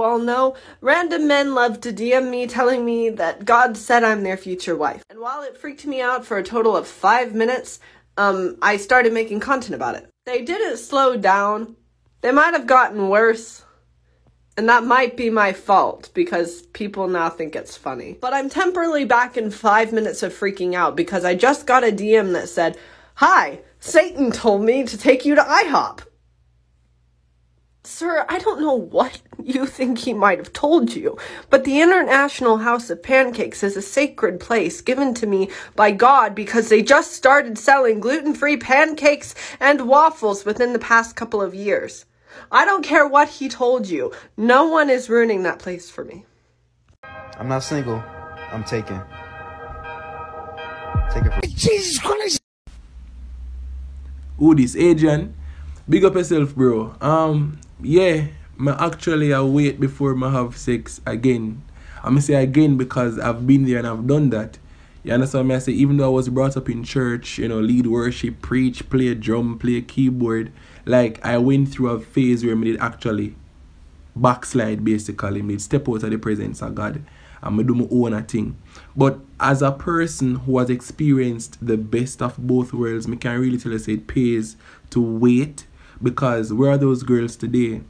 all know, random men love to DM me telling me that God said I'm their future wife. And while it freaked me out for a total of five minutes, um, I started making content about it. They didn't slow down. They might have gotten worse. And that might be my fault because people now think it's funny. But I'm temporarily back in five minutes of freaking out because I just got a DM that said, Hi, Satan told me to take you to IHOP. Sir, I don't know what you think he might have told you, but the International House of Pancakes is a sacred place given to me by God because they just started selling gluten free pancakes and waffles within the past couple of years. I don't care what he told you, no one is ruining that place for me. I'm not single, I'm taken. Take it from Jesus Christ. Who this Adrian? Big up yourself, bro. Um, yeah, me actually I wait before me have sex again. I'm say again because I've been there and I've done that. You understand me? I say even though I was brought up in church, you know, lead worship, preach, play drum, play keyboard, like I went through a phase where I did actually backslide basically. Me step out of the presence of God and me do my own thing. But as a person who has experienced the best of both worlds, me can really tell you say it pays to wait because where are those girls today?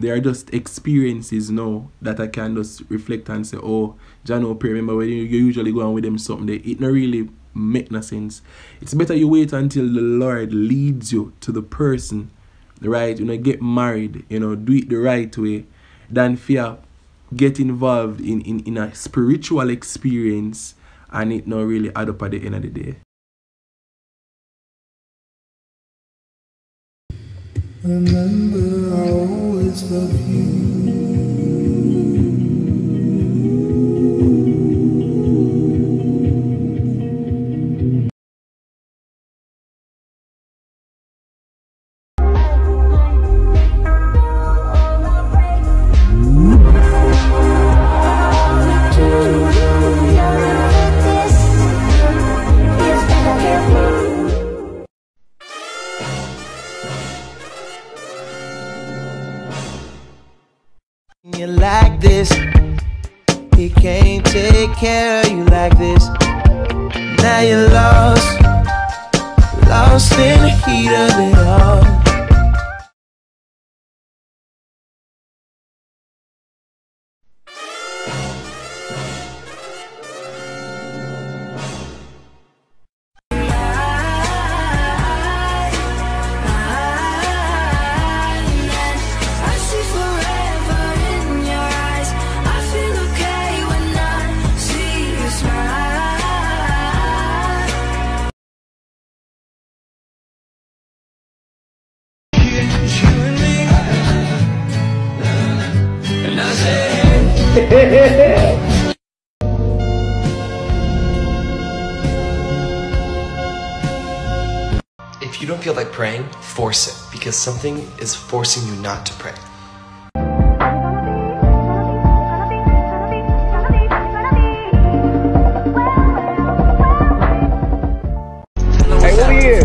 They are just experiences now that I can just reflect and say, oh, John O'Pray, remember when you usually go on with them something, they, it not really make no sense. It's better you wait until the Lord leads you to the person, right? You know, get married, you know, do it the right way, than fear get involved in, in, in a spiritual experience and it not really add up at the end of the day. Remember, I always love you. You like this, he can't take care of you like this. Now you're lost, lost in the heat of it all. Don't feel like praying, force it because something is forcing you not to pray. What you?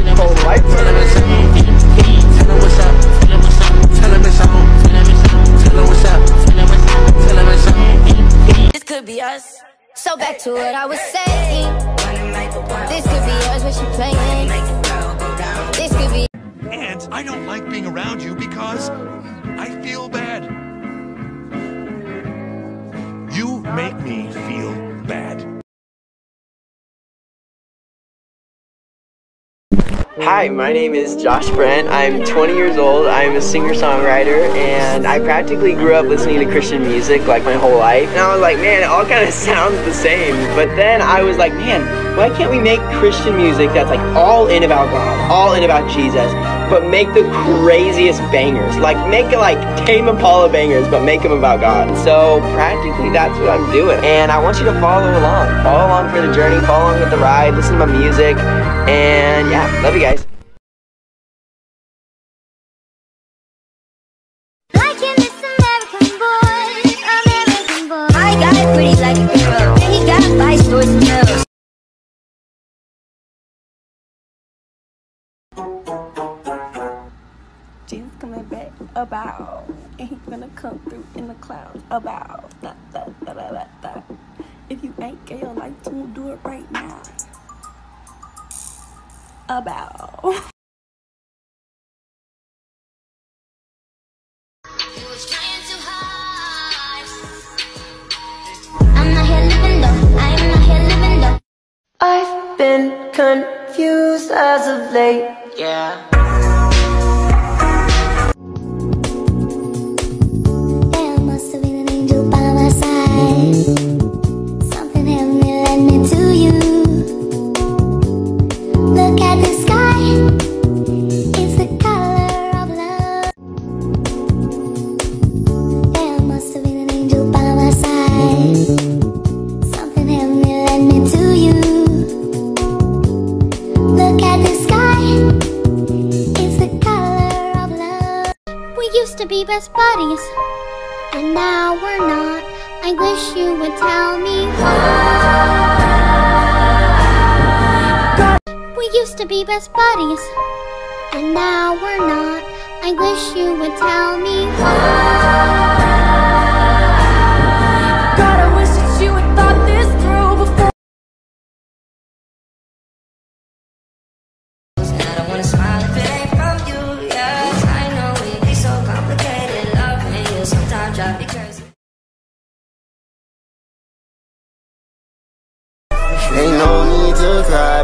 So back to what I was saying. This could be us when she playing. I don't like being around you because I feel bad. You make me feel bad. Hi, my name is Josh Brent. I'm 20 years old. I'm a singer-songwriter, and I practically grew up listening to Christian music like my whole life. And I was like, man, it all kind of sounds the same. But then I was like, man, why can't we make Christian music that's like all in about God, all in about Jesus, but make the craziest bangers? Like make it like Tame Impala bangers, but make them about God. So practically that's what I'm doing. And I want you to follow along. Follow along for the journey, follow along with the ride, listen to my music, and yeah, love you guys. Like a. He got. About. And he gonna come through in the clouds about. Da, da, da, da, da, da. If you ain't gay or like to do it right now. About. I'm not here living though. I am not here living though. I've been confused as of late, yeah. Best buddies, and now we're not. I wish you would tell me why. We used to be best buddies, and now we're not. I wish you would tell me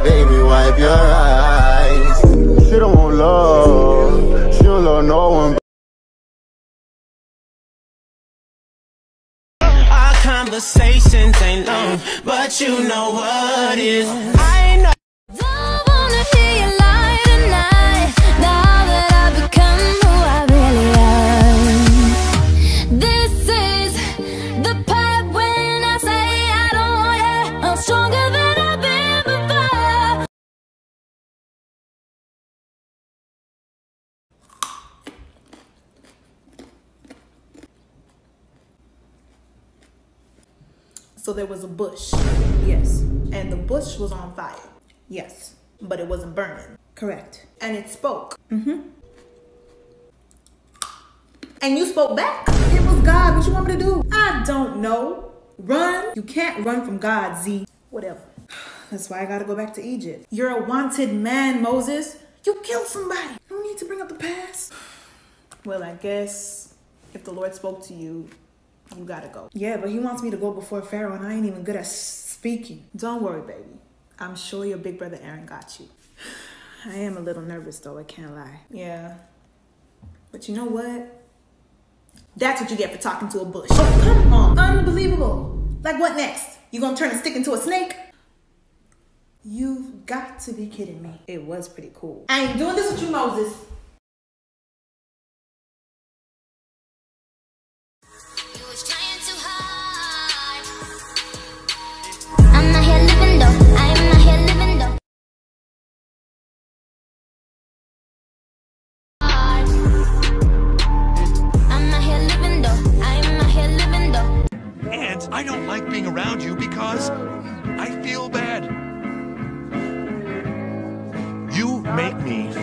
baby, wipe your eyes. She don't want love, she don't love no one. Our conversations ain't long, but you know what is. I know. So there was a bush. Yes. And the bush was on fire. Yes. But it wasn't burning. Correct. And it spoke. Mm-hmm. And you spoke back. It was God. What you want me to do? I don't know. Run. You can't run from God, Z. Whatever. That's why I gotta go back to Egypt. You're a wanted man, Moses. You killed somebody. No need to bring up the past. Well, I guess if the Lord spoke to you, you gotta go. Yeah, but he wants me to go before Pharaoh, and I ain't even good at speaking. Don't worry, baby. I'm sure your big brother Aaron got you. I am a little nervous, though, I can't lie. Yeah. But you know what? That's what you get for talking to a bush. Oh, come on. Unbelievable. Like, what next? You gonna turn a stick into a snake? You've got to be kidding me. It was pretty cool. I ain't doing this with you, Moses. I don't like being around you because I feel bad. You make me